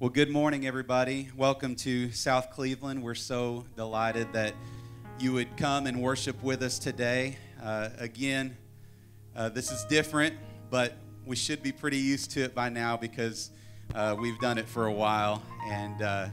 Well, good morning, everybody. Welcome to South Cleveland. We're so delighted that you would come and worship with us today. Uh, again, uh, this is different, but we should be pretty used to it by now because uh, we've done it for a while. And, uh,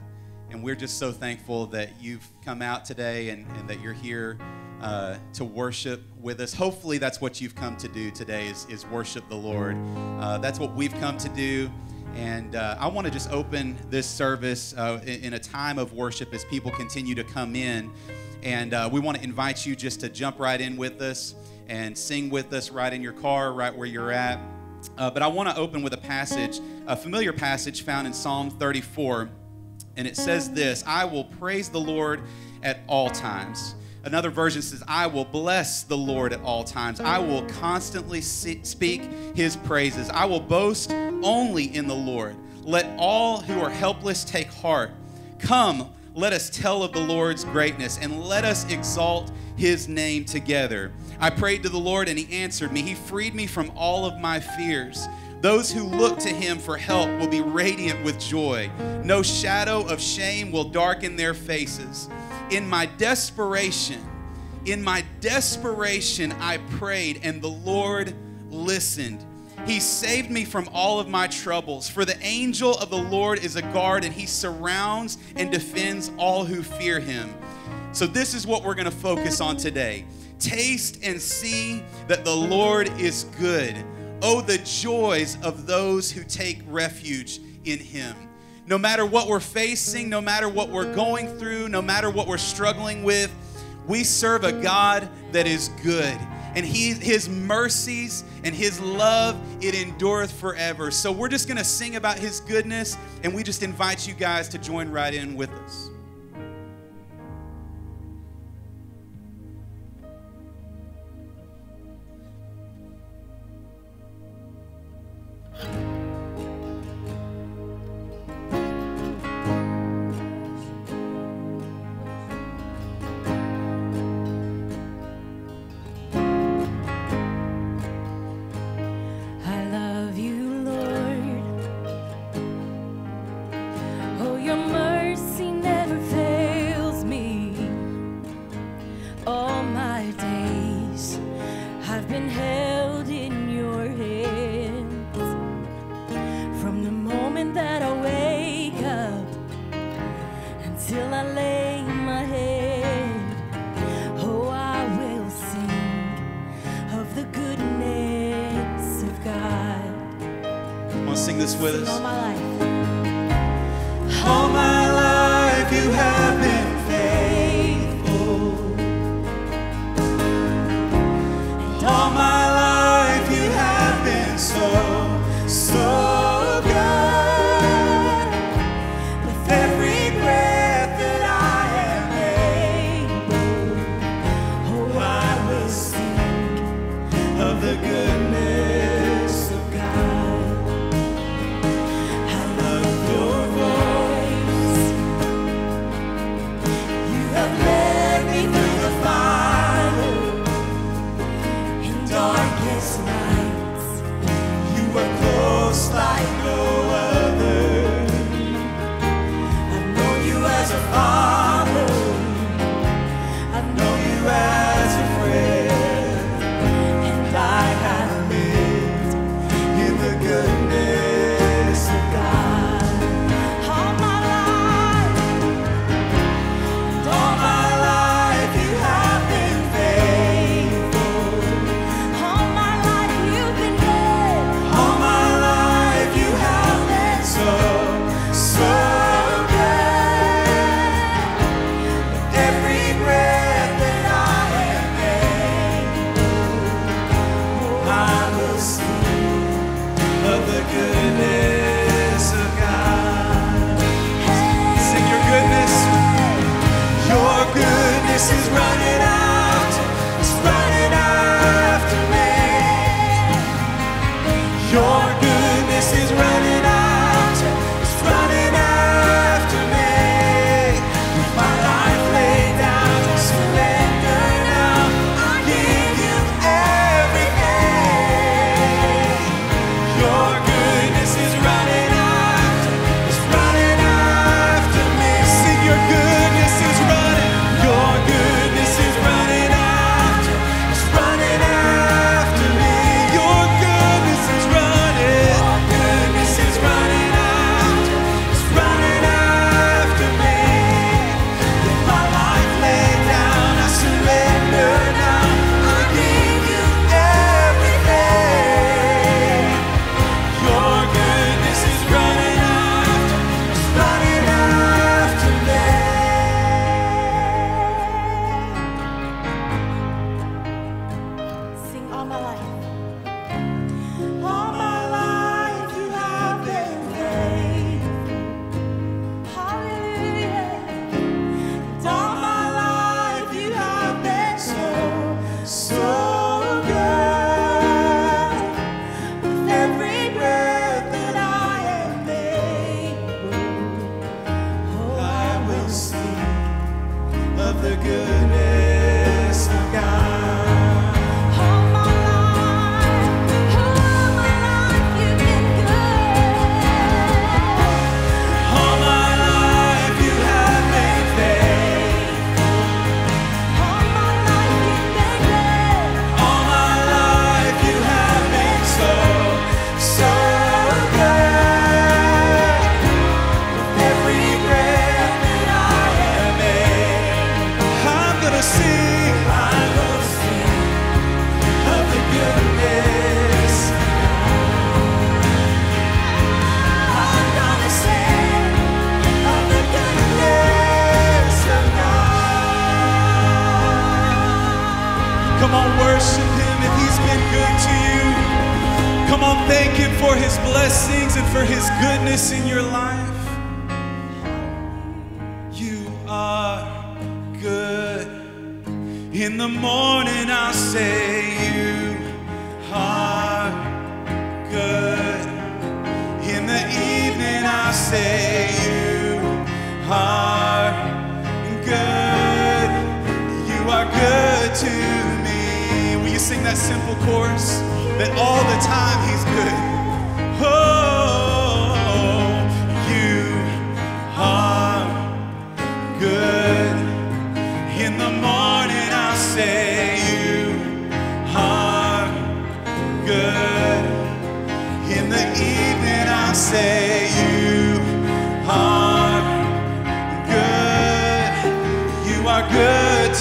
and we're just so thankful that you've come out today and, and that you're here uh, to worship with us. Hopefully, that's what you've come to do today is, is worship the Lord. Uh, that's what we've come to do. And uh, I want to just open this service uh, in, in, a time of worship as people continue to come in. And uh, we want to invite you just to jump right in with us and sing with us right in your car, right where you're at. Uh, but I want to open with a passage, a familiar passage found in Psalm 34. And it says this I will praise the Lord at all times. Another version says, I will bless the Lord at all times. I will constantly speak his praises. I will boast only in the Lord. Let all who are helpless take heart. Come, let us tell of the Lord's greatness and let us exalt his name together. I prayed to the Lord and he answered me. He freed me from all of my fears. Those who look to him for help will be radiant with joy. No shadow of shame will darken their faces in my desperation, in my desperation, I prayed, and the Lord listened. He saved me from all of my troubles. For the angel of the Lord is a guard, and he surrounds and defends all who fear him. So, this is what we're going to focus on today. Taste and see that the Lord is good. Oh, the joys of those who take refuge in him no matter what we're facing, no matter what we're going through, no matter what we're struggling with, we serve a God that is good. And he, his mercies and his love, it endureth forever. So we're just going to sing about his goodness, and we just invite you guys to join right in with us. Flores.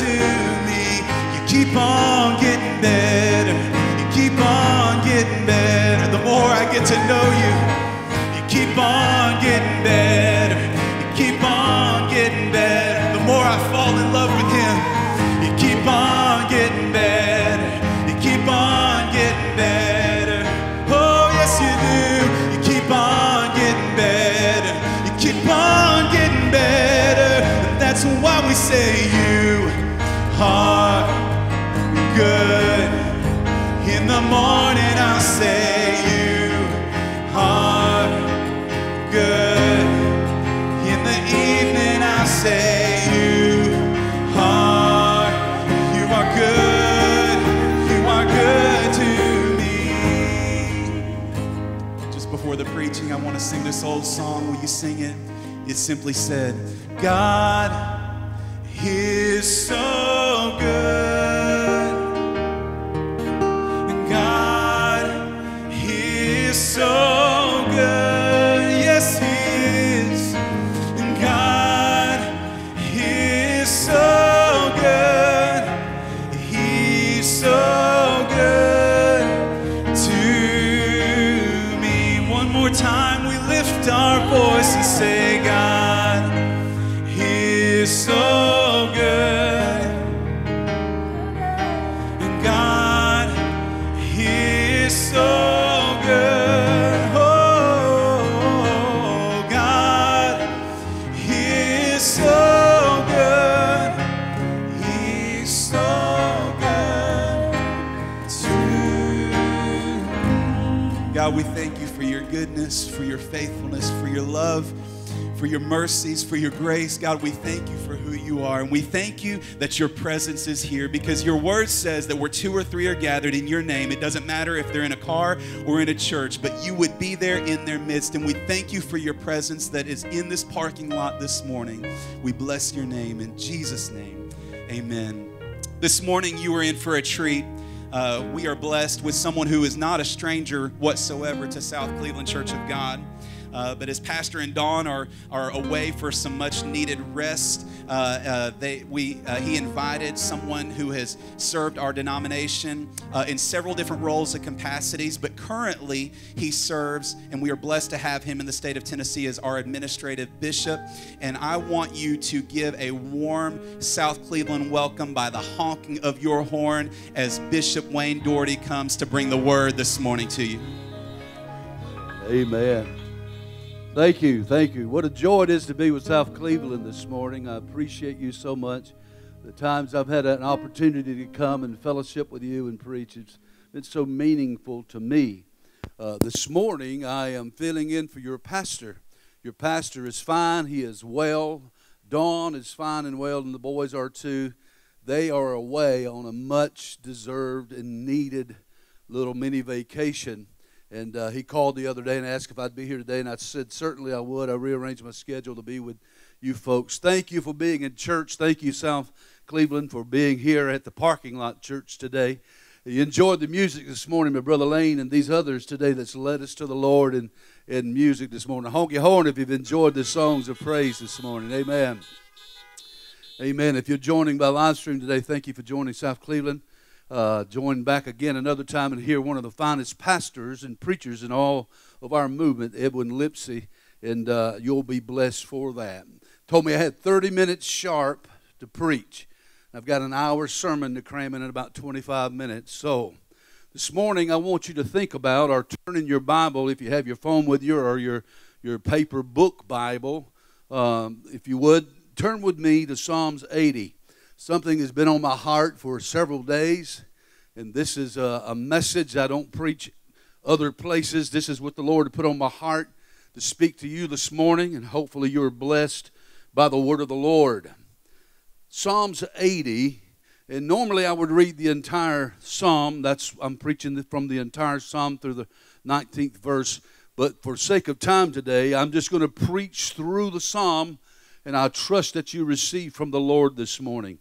To know you, keep on getting better. You keep on getting better. The more I get to know you are good. In the morning, I'll say you are good. In the evening, I'll say you are. You are good. You are good to me. Just before the preaching, I want to sing this old song. Will you sing it? It simply said, God is so your mercies, for your grace. God, we thank you for who you are. And we thank you that your presence is here because your word says that where two or three are gathered in your name, it doesn't matter if they're in a car or in a church, but you would be there in their midst. And we thank you for your presence that is in this parking lot this morning. We bless your name in Jesus' name. Amen. This morning, you were in for a treat. Uh, we are blessed with someone who is not a stranger whatsoever to South Cleveland Church of God. Uh, but as Pastor and Dawn are, are away for some much needed rest, uh, uh, they, we, uh, he invited someone who has served our denomination in several different roles and capacities, but currently he serves, and we are blessed to have him in the state of Tennessee as our administrative bishop. And I want you to give a warm South Cleveland welcome by the honking of your horn as Bishop Wayne Doherty comes to bring the word this morning to you. Amen. Thank you. Thank you. What a joy it is to be with South Cleveland this morning. I appreciate you so much. The times I've had an opportunity to come and fellowship with you and preach, it's been so meaningful to me. Uh, this morning, I am filling in for your pastor. Your pastor is fine, he is well, Dawn is fine and well, and the boys are too. They are away on a much deserved and needed little mini vacation. And uh, he called the other day and asked if I'd be here today, and I said certainly I would. I rearranged my schedule to be with you folks. Thank you for being in church. Thank you, South Cleveland, for being here at the parking lot church today. You enjoyed the music this morning, my brother Lane, and these others today that's led us to the Lord in, in music this morning. Honky horn if you've enjoyed the songs of praise this morning. Amen. Amen. If you're joining by live stream today, thank you for joining South Cleveland. Uh, join back again another time and hear one of the finest pastors and preachers in all of our movement, Edwin Lipsey, and uh, you'll be blessed for that. Told me I had 30 minutes sharp to preach. I've got an hour sermon to cram in in about 25 minutes. So, this morning I want you to think about or turn in your Bible if you have your phone with you or your, your paper book Bible. Um, if you would, turn with me to Psalms 80. Something has been on my heart for several days, and this is a, a message I don't preach other places. This is what the Lord put on my heart to speak to you this morning, and hopefully you're blessed by the word of the Lord. Psalms 80, and normally I would read the entire psalm. That's I'm preaching from the entire psalm through the 19th verse. But for sake of time today, I'm just going to preach through the psalm, and I trust that you receive from the Lord this morning.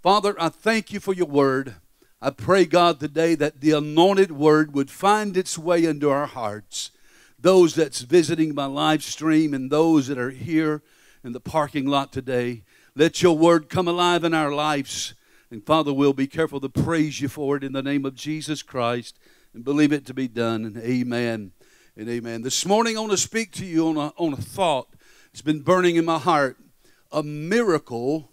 Father, I thank you for your word. I pray, God, today that the anointed word would find its way into our hearts. Those that's visiting my live stream and those that are here in the parking lot today, let your word come alive in our lives. And Father, we'll be careful to praise you for it in the name of Jesus Christ and believe it to be done. And amen and amen. This morning I want to speak to you on a, on a thought that's been burning in my heart a miracle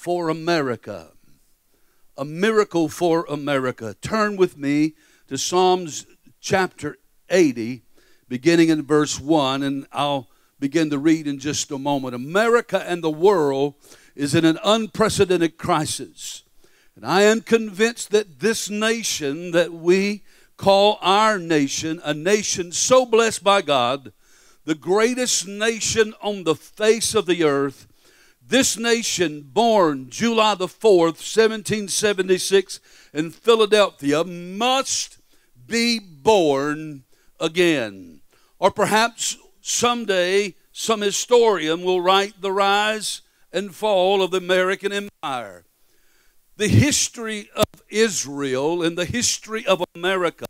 for America. A miracle for America. Turn with me to Psalms chapter 80, beginning in verse 1, and I'll begin to read in just a moment. America and the world is in an unprecedented crisis. And I am convinced that this nation that we call our nation, a nation so blessed by God, the greatest nation on the face of the earth, this nation, born July the 4th, 1776, in Philadelphia, must be born again. Or perhaps someday some historian will write the rise and fall of the American Empire. The history of Israel and the history of America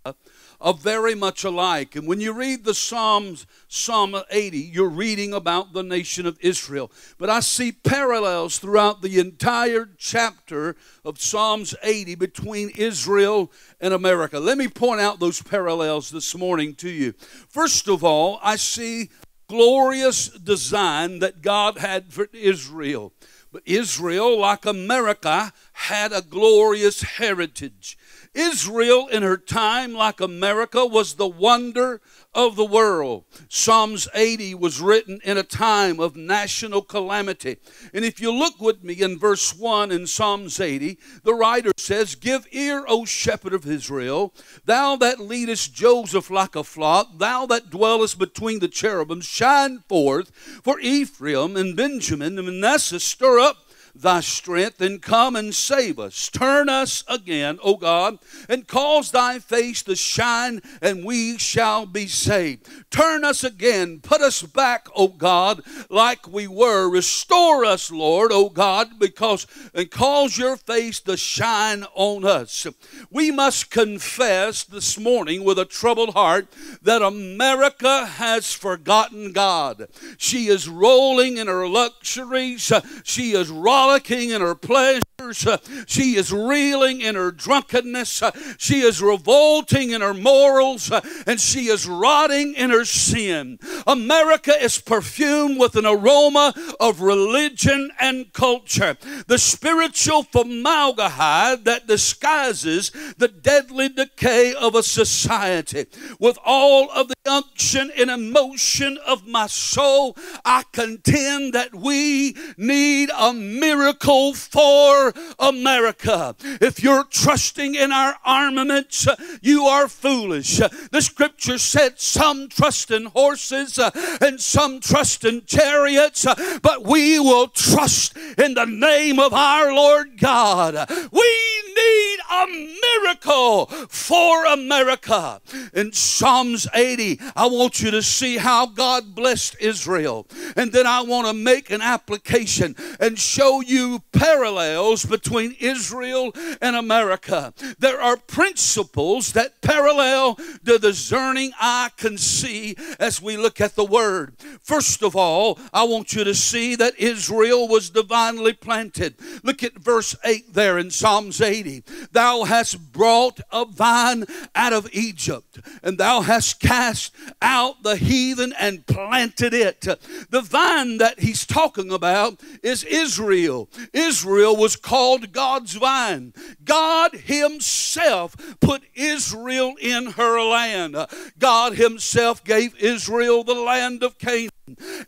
are very much alike. And when you read the Psalms, Psalm 80, you're reading about the nation of Israel. But I see parallels throughout the entire chapter of Psalms 80 between Israel and America. Let me point out those parallels this morning to you. First of all, I see glorious design that God had for Israel. But Israel, like America, had a glorious heritage. Israel, in her time, like America, was the wonder of the world. Psalms 80 was written in a time of national calamity. And if you look with me in verse 1 in Psalms 80, the writer says, Give ear, O shepherd of Israel, thou that leadest Joseph like a flock, thou that dwellest between the cherubims, shine forth, for Ephraim and Benjamin and Manasseh stir up thy strength and come and save us. Turn us again, O God, and cause thy face to shine, and we shall be saved. Turn us again, put us back, O God, like we were. Restore us, Lord, O God, because and cause your face to shine on us. We must confess this morning with a troubled heart that America has forgotten God. She is rolling in her luxuries. She is in her pleasures. Uh, she is reeling in her drunkenness. Uh, she is revolting in her morals. Uh, and she is rotting in her sin. America is perfumed with an aroma of religion and culture. The spiritual formaldehyde that disguises the deadly decay of a society. With all of the unction and emotion of my soul, I contend that we need a miracle for America. If you're trusting in our armaments, you are foolish. The scripture said some trust in horses uh, and some trust in chariots, uh, but we will trust in the name of our Lord God. We need a miracle for America. In Psalms 80, I want you to see how God blessed Israel. And then I want to make an application and show you parallels between Israel and America. There are principles that parallel the discerning eye can see as we look at the Word. First of all, I want you to see that Israel was divinely planted. Look at verse 8 there in Psalms 80. Thou hast brought a vine out of Egypt, and thou hast cast out the heathen and planted it. The vine that he's talking about is Israel. Israel was called God's vine. God Himself put Israel in her land. God Himself gave Israel the land of Canaan.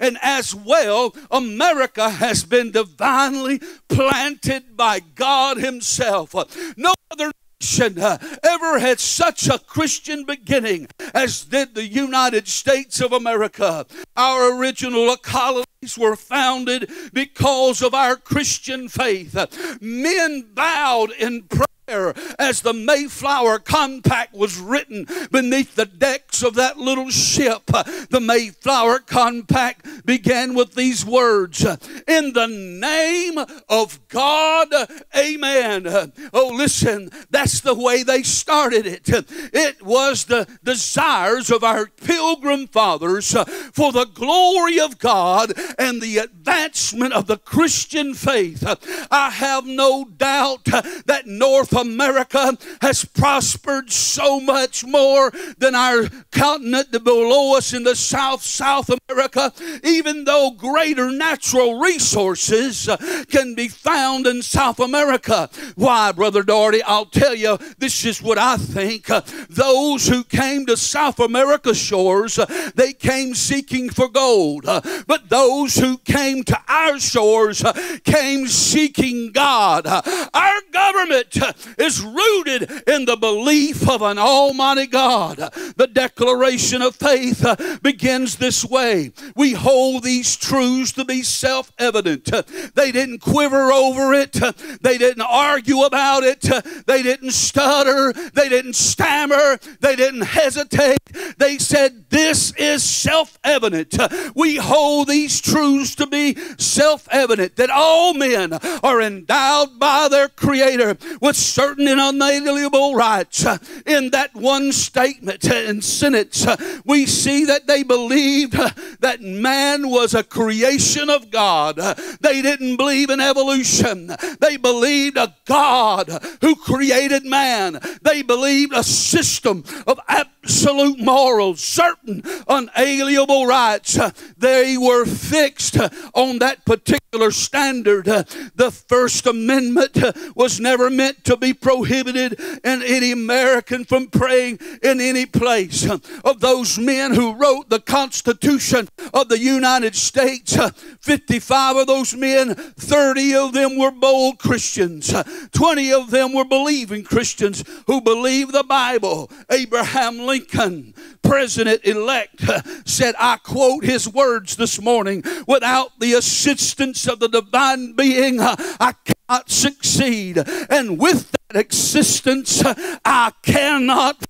And as well, America has been divinely planted by God Himself. No other nation uh, ever had such a Christian beginning as did the United States of America. Our original colonies were founded because of our Christian faith. Men bowed in prayer as the Mayflower Compact was written beneath the decks of that little ship. The Mayflower Compact began with these words In the name of God, amen. Oh, listen, that's the way they started it. It was the desires of our pilgrim fathers for the glory of God and the advancement of the Christian faith. I have no doubt that North America has prospered so much more than our continent below us in the South, South America, even though greater natural resources uh, can be found in South America. Why, Brother Doherty? I'll tell you, this is what I think. Uh, Those who came to South America shores, uh, they came seeking for gold. But those who came to our shores came seeking God. Our government is rooted in the belief of an Almighty God. The declaration of faith uh, begins this way We hold these truths to be self evident. They didn't quiver over it, they didn't argue about it, they didn't stutter, they didn't stammer, they didn't hesitate. They said, This is self evident. We hold these truths to be self evident that all men are endowed by their Creator with certain and unalienable rights. Uh, in that one statement uh, and sentence, uh, we see that they believed that man was a creation of God. They didn't believe in evolution, they believed a God who created man. They believed a system of absolute morals, certain unalienable rights. They were fixed on that particular standard. The First Amendment was never meant to be prohibited in any American from praying in any place. Of those men who wrote the Constitution of the United States, 55 of those men, 30 of them were bold Christians, 20 of them were believing Christians who believed the Bible. Abraham Lincoln, president elect, said, I quote his words this morning without the assistance of the divine being, I cannot succeed. And with that existence, I cannot.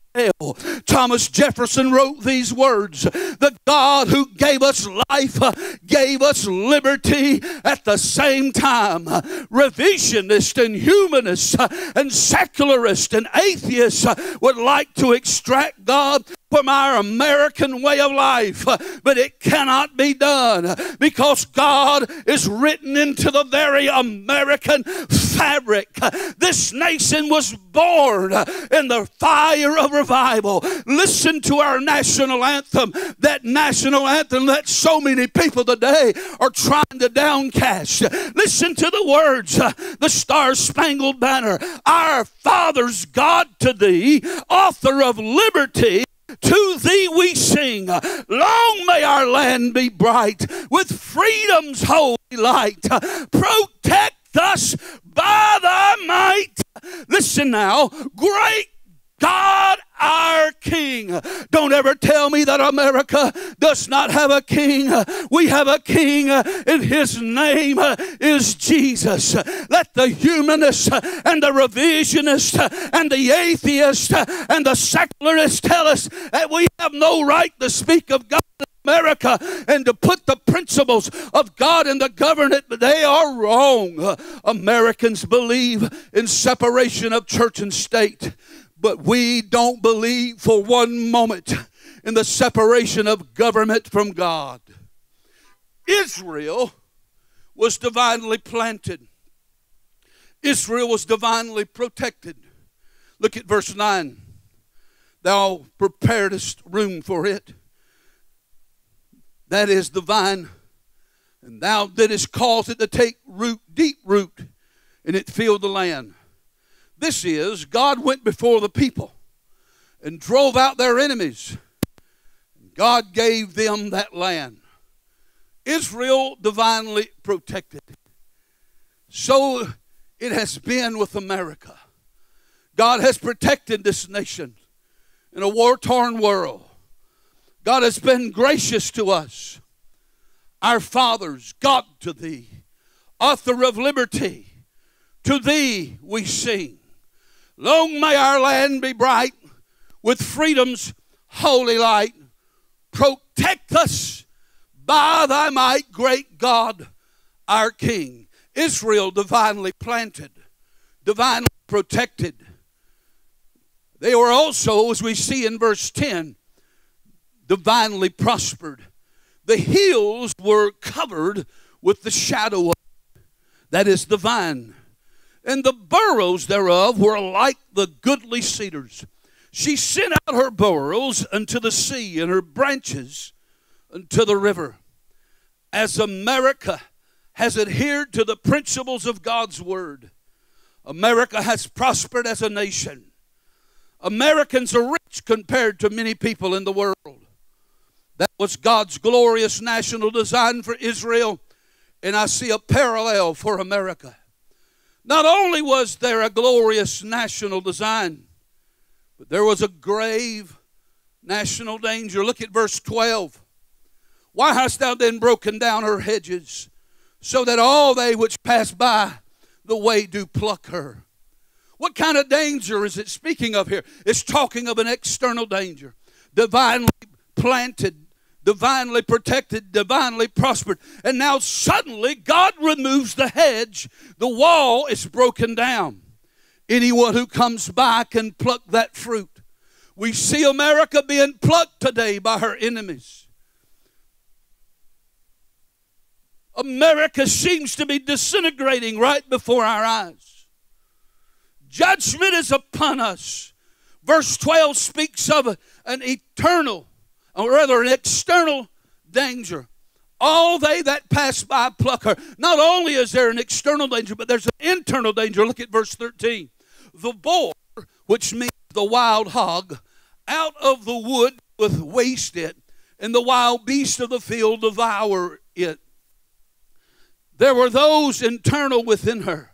Thomas Jefferson wrote these words The God who gave us life uh, gave us liberty at the same time. Revisionist and humanist uh, and secularist and atheist uh, would like to extract God from our American way of life, but it cannot be done because God is written into the very American fabric. This nation was born in the fire of revival. Listen to our national anthem, that national anthem that so many people today are trying to downcast. Listen to the words, the Star Spangled Banner. Our fathers, God to thee, author of liberty To thee we sing. Long may our land be bright with freedom's holy light. Protect us by thy might. Listen now, great God our King. Don't ever tell me that America does not have a king. We have a king, and his name is Jesus. Let the humanist and the revisionist and the atheist and the secularist tell us that we have no right to speak of God. America and to put the principles of God in the government, they are wrong. Americans believe in separation of church and state. But we don't believe for one moment in the separation of government from God. Israel was divinely planted, Israel was divinely protected. Look at verse 9. Thou preparedest room for it. That is the vine. And thou didst cause it to take root, deep root, and it filled the land. This is, God went before the people and drove out their enemies. God gave them that land. Israel divinely protected. So it has been with America. God has protected this nation in a war torn world. God has been gracious to us. Our fathers, God to thee, author of liberty, to thee we sing. Long may our land be bright with freedom's holy light. Protect us by thy might, great God, our King. Israel divinely planted, divinely protected. They were also, as we see in verse 10, divinely prospered. The hills were covered with the shadow of that is the vine and the burrows thereof were like the goodly cedars. She sent out her burrows unto the sea, and her branches unto the river. As America has adhered to the principles of God's word, America has prospered as a nation. Americans are rich compared to many people in the world. That was God's glorious national design for Israel, and I see a parallel for America. Not only was there a glorious national design, but there was a grave national danger. Look at verse 12. Why hast thou then broken down her hedges, so that all they which pass by the way do pluck her? What kind of danger is it speaking of here? It's talking of an external danger, divinely planted divinely protected, divinely prospered. And now suddenly God removes the hedge, the wall is broken down. Anyone who comes by can pluck that fruit. We see America being plucked today by her enemies. America seems to be disintegrating right before our eyes. Judgment is upon us. Verse 12 speaks of an eternal or rather an external danger. All they that pass by pluck her. Not only is there an external danger, but there's an internal danger. Look at verse 13. The boar, which means the wild hog, out of the wood with waste it, and the wild beast of the field devour it. There were those internal within her,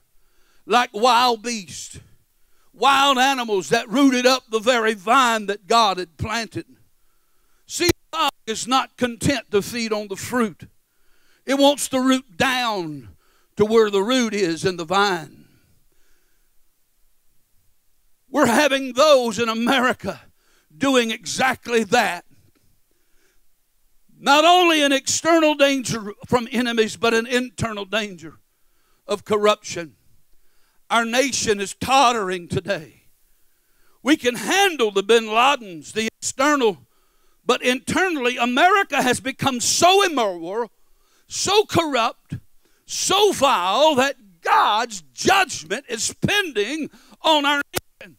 like wild beasts, wild animals that rooted up the very vine that God had planted. See, God is not content to feed on the fruit. It wants to root down to where the root is in the vine. We're having those in America doing exactly that. Not only an external danger from enemies, but an internal danger of corruption. Our nation is tottering today. We can handle the bin Ladens, the external but internally, America has become so immoral, so corrupt, so vile that God's judgment is pending on our nation.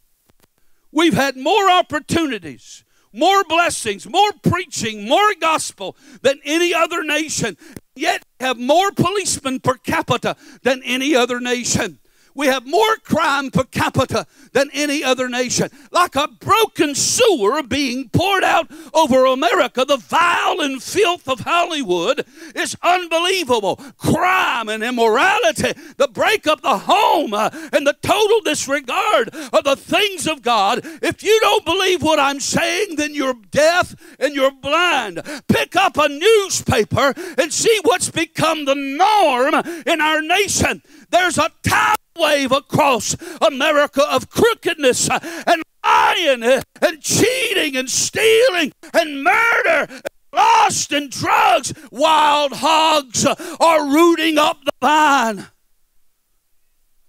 We've had more opportunities, more blessings, more preaching, more gospel than any other nation, yet have more policemen per capita than any other nation. We have more crime per capita than any other nation. Like a broken sewer being poured out over America, the vile and filth of Hollywood is unbelievable. Crime and immorality, the break of the home, uh, and the total disregard of the things of God. If you don't believe what I'm saying, then you're deaf and you're blind. Pick up a newspaper and see what's become the norm in our nation. There's a tidal wave across America of crookedness uh, and lying uh, and cheating and stealing and murder. Lust and drugs, wild hogs uh, are rooting up the vine.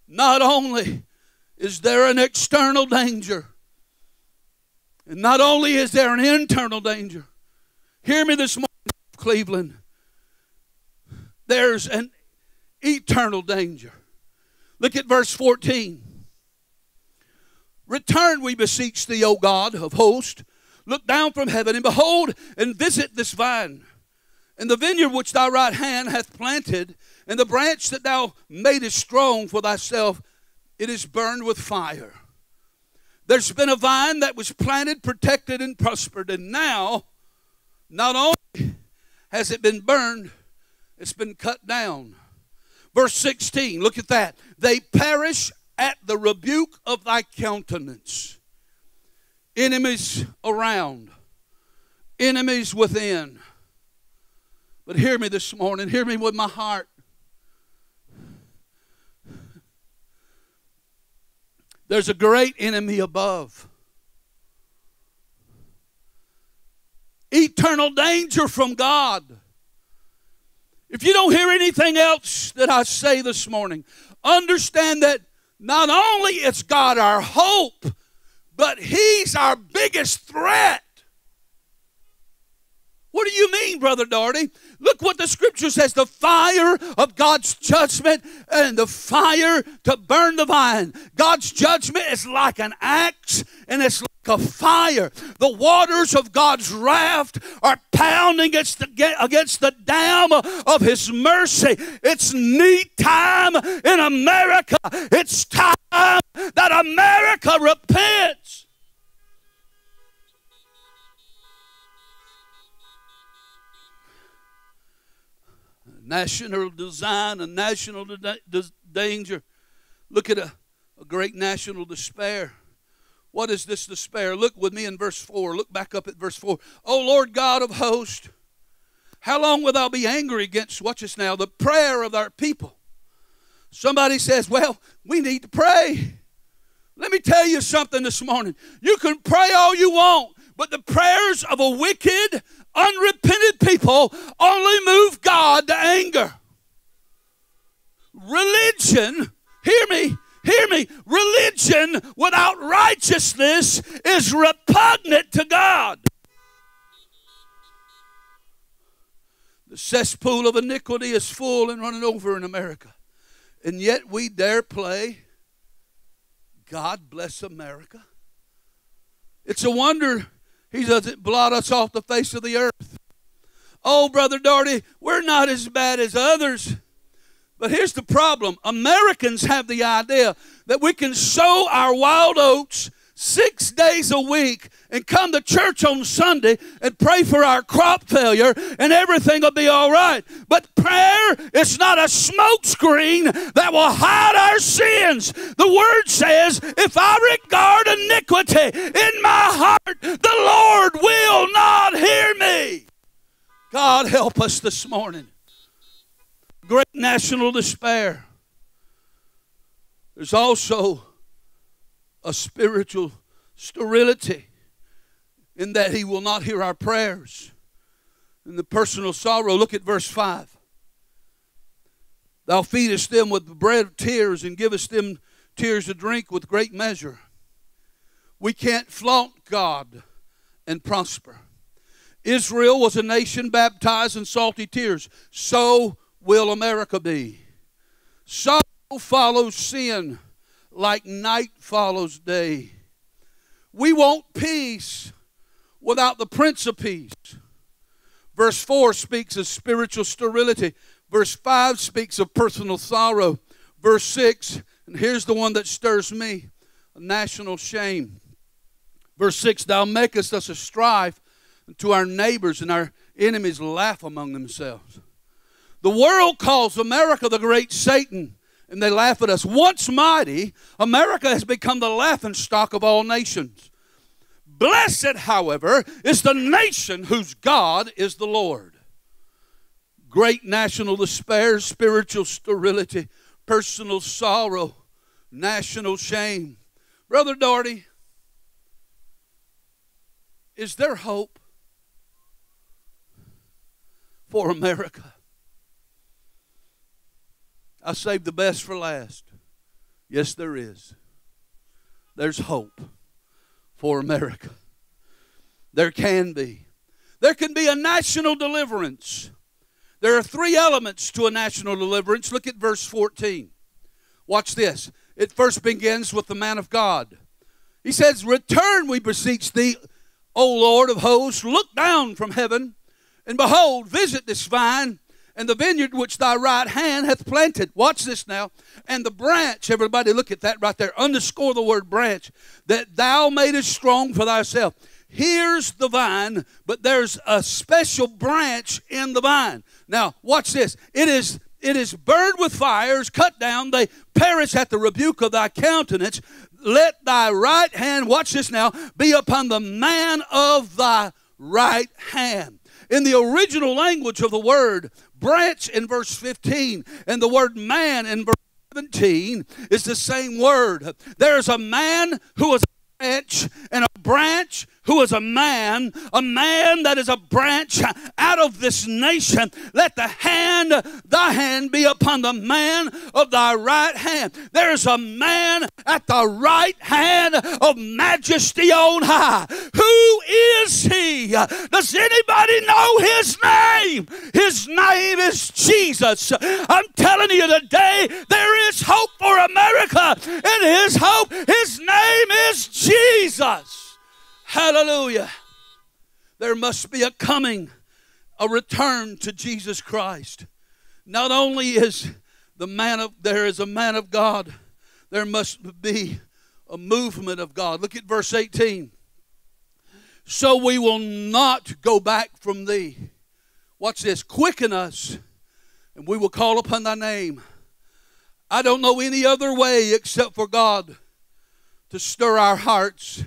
Not only is there an external danger, and not only is there an internal danger, hear me this morning, Cleveland, there's an eternal danger. Look at verse 14. Return, we beseech thee, O God of hosts. Look down from heaven, and behold, and visit this vine, and the vineyard which thy right hand hath planted, and the branch that thou madest strong for thyself, it is burned with fire. There's been a vine that was planted, protected, and prospered, and now, not only has it been burned, it's been cut down. Verse 16, look at that. They perish at the rebuke of thy countenance. Enemies around, enemies within. But hear me this morning, hear me with my heart. There's a great enemy above. Eternal danger from God. If you don't hear anything else that I say this morning, understand that not only is God our hope, but He's our biggest threat. What do you mean, Brother Darty? Look what the scripture says the fire of God's judgment and the fire to burn the vine. God's judgment is like an axe and it's a fire. The waters of God's wrath are pounding against the, against the dam of His mercy. It's neat time in America. It's time that America repents. national design, a national da- da- danger. Look at a, a great national despair. What is this despair? Look with me in verse 4. Look back up at verse 4. O Lord God of hosts, how long will thou be angry against, watch this now, the prayer of our people? Somebody says, Well, we need to pray. Let me tell you something this morning. You can pray all you want, but the prayers of a wicked, unrepented people only move God to anger. Religion, hear me, hear me, religion without righteousness is repugnant to God. The cesspool of iniquity is full and running over in America. And yet we dare play God bless America. It's a wonder he doesn't blot us off the face of the earth. Oh, Brother Darty, we're not as bad as others. But here's the problem Americans have the idea that we can sow our wild oats six days a week and come to church on Sunday and pray for our crop failure and everything will be all right. But prayer is not a smokescreen that will hide our sins. The word says, if I regard iniquity in my heart, the Lord will not hear me. God help us this morning. Great national despair. There's also a spiritual sterility in that he will not hear our prayers. And the personal sorrow, look at verse 5. Thou feedest them with the bread of tears and givest them tears to drink with great measure. We can't flaunt God and prosper. Israel was a nation baptized in salty tears. So will America be. Sorrow follows sin like night follows day. We want peace without the Prince of Peace. Verse 4 speaks of spiritual sterility. Verse 5 speaks of personal sorrow. Verse 6 And here's the one that stirs me national shame. Verse 6 Thou makest us a strife to our neighbors, and our enemies laugh among themselves. The world calls America the great Satan, and they laugh at us. Once mighty, America has become the laughing stock of all nations. Blessed, however, is the nation whose God is the Lord. Great national despair, spiritual sterility, personal sorrow, national shame. Brother Doherty, is there hope for America? I saved the best for last. Yes, there is. There's hope for America. There can be. There can be a national deliverance. There are three elements to a national deliverance. Look at verse 14. Watch this. It first begins with the man of God. He says, Return, we beseech thee, O Lord of hosts, look down from heaven, and behold, visit this vine and the vineyard which thy right hand hath planted. Watch this now. And the branch, everybody look at that right there. Underscore the word branch, that thou madest strong for thyself. Here's the vine, but there's a special branch in the vine. Now, watch this. It is it is burned with fires, cut down, they perish at the rebuke of thy countenance. Let thy right hand, watch this now, be upon the man of thy right hand. In the original language of the word branch in verse 15 and the word man in verse 17 is the same word. There's a man who is a branch and a branch who is a man, a man that is a branch out of this nation. Let the hand, thy hand be upon the man of thy right hand. There's a man at the right hand of majesty on high. Who is he? Does anybody know his name? His name is Jesus. I'm telling you today, there is hope for America, and his hope, his name is Jesus. Hallelujah. There must be a coming, a return to Jesus Christ. Not only is the man of there is a man of God, there must be a movement of God. Look at verse 18. So we will not go back from thee. Watch this. Quicken us, and we will call upon thy name. I don't know any other way except for God to stir our hearts.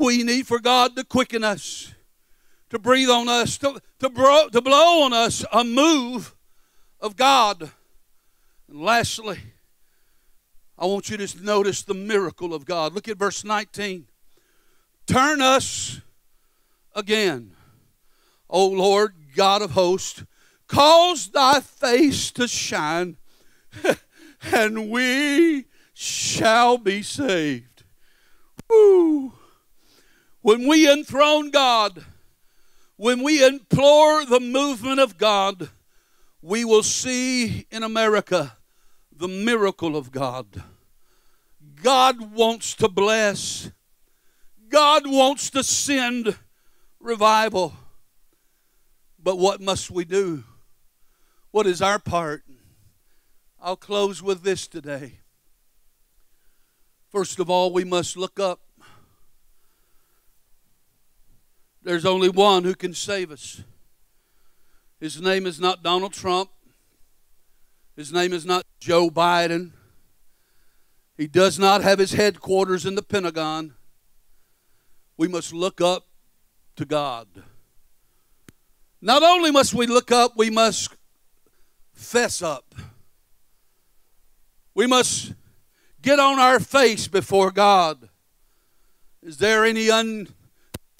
We need for God to quicken us, to breathe on us, to, to, bro, to blow on us a move of God. And lastly, I want you to notice the miracle of God. Look at verse 19. Turn us again, O Lord God of hosts, cause thy face to shine, and we shall be saved. Woo! When we enthrone God, when we implore the movement of God, we will see in America the miracle of God. God wants to bless. God wants to send revival. But what must we do? What is our part? I'll close with this today. First of all, we must look up. There's only one who can save us. His name is not Donald Trump. His name is not Joe Biden. He does not have his headquarters in the Pentagon. We must look up to God. Not only must we look up, we must fess up. We must get on our face before God. Is there any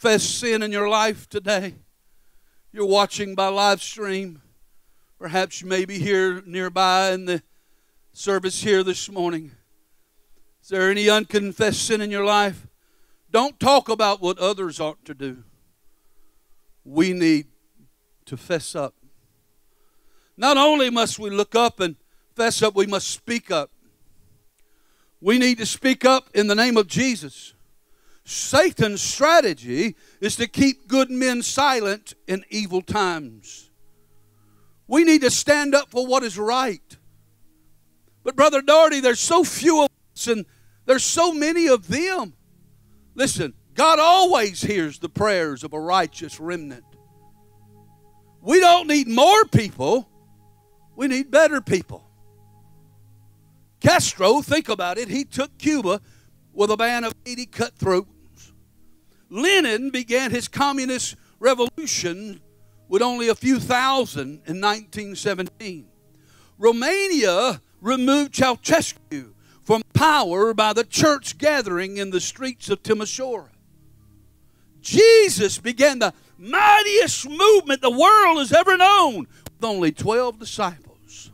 unfessed sin in your life today? You're watching by live stream. Perhaps you may be here nearby in the service here this morning. Is there any unconfessed sin in your life? Don't talk about what others ought to do. We need to fess up. Not only must we look up and fess up, we must speak up. We need to speak up in the name of Jesus. Satan's strategy is to keep good men silent in evil times. We need to stand up for what is right. But, Brother Doherty, there's so few of us and there's so many of them. Listen, God always hears the prayers of a righteous remnant. We don't need more people, we need better people. Castro, think about it, he took Cuba with a band of 80 cutthroats. Lenin began his communist revolution with only a few thousand in 1917. Romania removed Ceausescu from power by the church gathering in the streets of Timisoara. Jesus began the mightiest movement the world has ever known with only 12 disciples.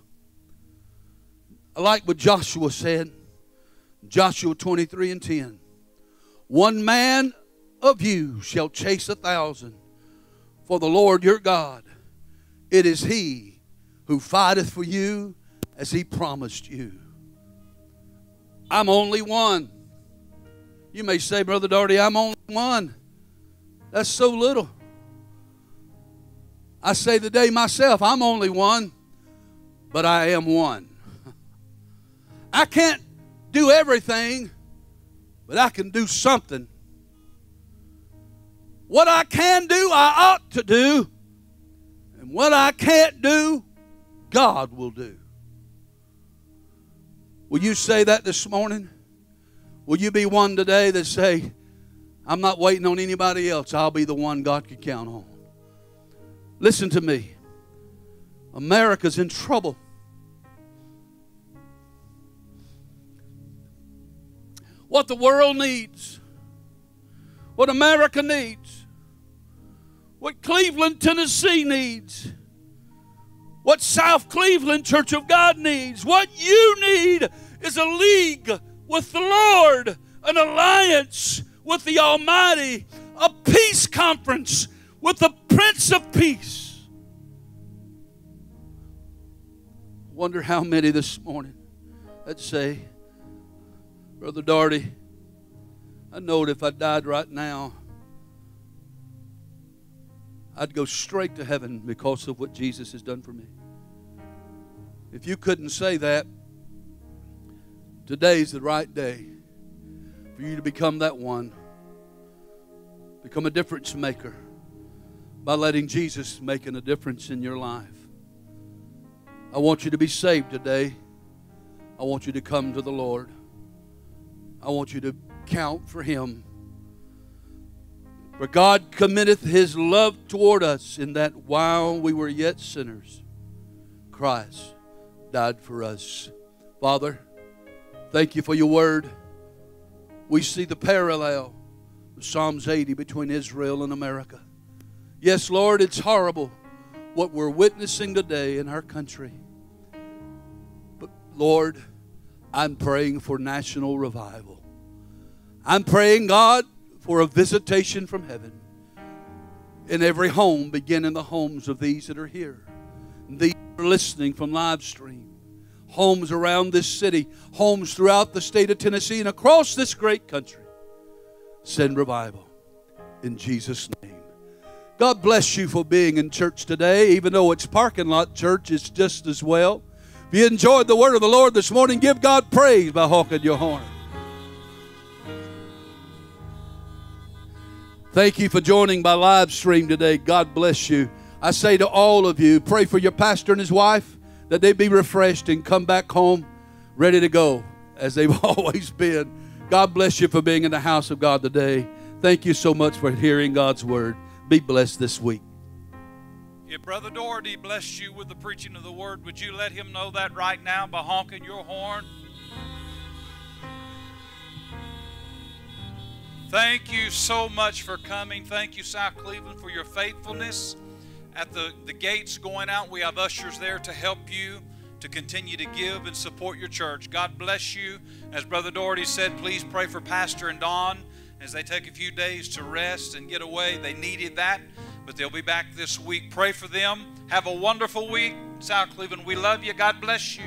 I like what Joshua said. Joshua 23 and 10. One man of you shall chase a thousand, for the Lord your God, it is he who fighteth for you as he promised you. I'm only one. You may say, Brother Doherty, I'm only one. That's so little. I say today myself, I'm only one, but I am one. I can't do everything, but I can do something. What I can do, I ought to do. And what I can't do, God will do. Will you say that this morning? Will you be one today that say, I'm not waiting on anybody else. I'll be the one God can count on. Listen to me. America's in trouble. What the world needs, what America needs, what Cleveland, Tennessee needs, what South Cleveland Church of God needs, what you need is a league with the Lord, an alliance with the Almighty, a peace conference with the Prince of Peace. Wonder how many this morning. That say, Brother Doherty, I know if I died right now, I'd go straight to heaven because of what Jesus has done for me. If you couldn't say that, today's the right day for you to become that one. Become a difference maker by letting Jesus making a difference in your life. I want you to be saved today. I want you to come to the Lord. I want you to count for Him. For God committeth His love toward us in that while we were yet sinners, Christ died for us. Father, thank you for your word. We see the parallel of Psalms 80 between Israel and America. Yes, Lord, it's horrible what we're witnessing today in our country. But Lord, I'm praying for national revival. I'm praying, God, for a visitation from heaven in every home, beginning in the homes of these that are here, these are listening from live stream, homes around this city, homes throughout the state of Tennessee, and across this great country. Send revival in Jesus' name. God bless you for being in church today, even though it's parking lot church, it's just as well. If you enjoyed the word of the Lord this morning, give God praise by honking your horn. Thank you for joining my live stream today. God bless you. I say to all of you, pray for your pastor and his wife that they be refreshed and come back home ready to go as they've always been. God bless you for being in the house of God today. Thank you so much for hearing God's word. Be blessed this week. If Brother Doherty blessed you with the preaching of the word, would you let him know that right now by honking your horn? Thank you so much for coming. Thank you, South Cleveland, for your faithfulness. At the, the gates going out, we have ushers there to help you to continue to give and support your church. God bless you. As Brother Doherty said, please pray for Pastor and Don as they take a few days to rest and get away. They needed that, but they'll be back this week. Pray for them. Have a wonderful week. South Cleveland, we love you. God bless you.